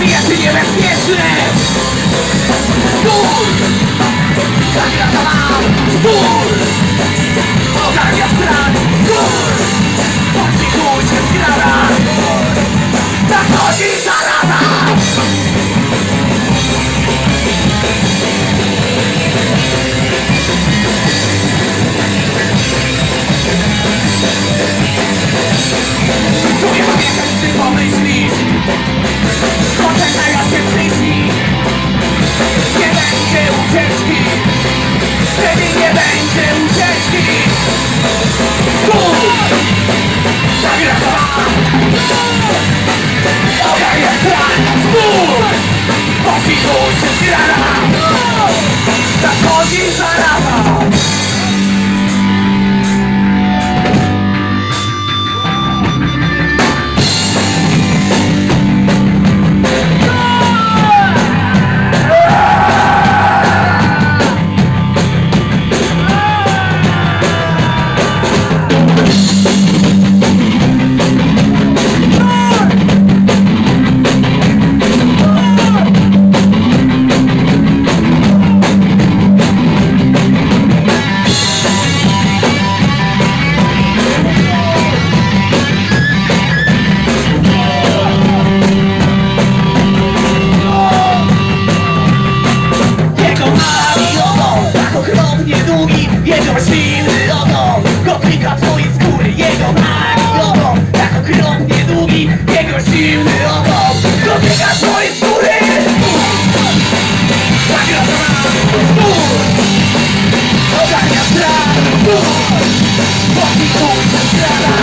Kobiety niebezpieczne Stój! Kandydata mam Stój! Ogarnia stran Stój! Konstytucja zgrana Zachodzi zaraza Człowiek nie będzie ciężki together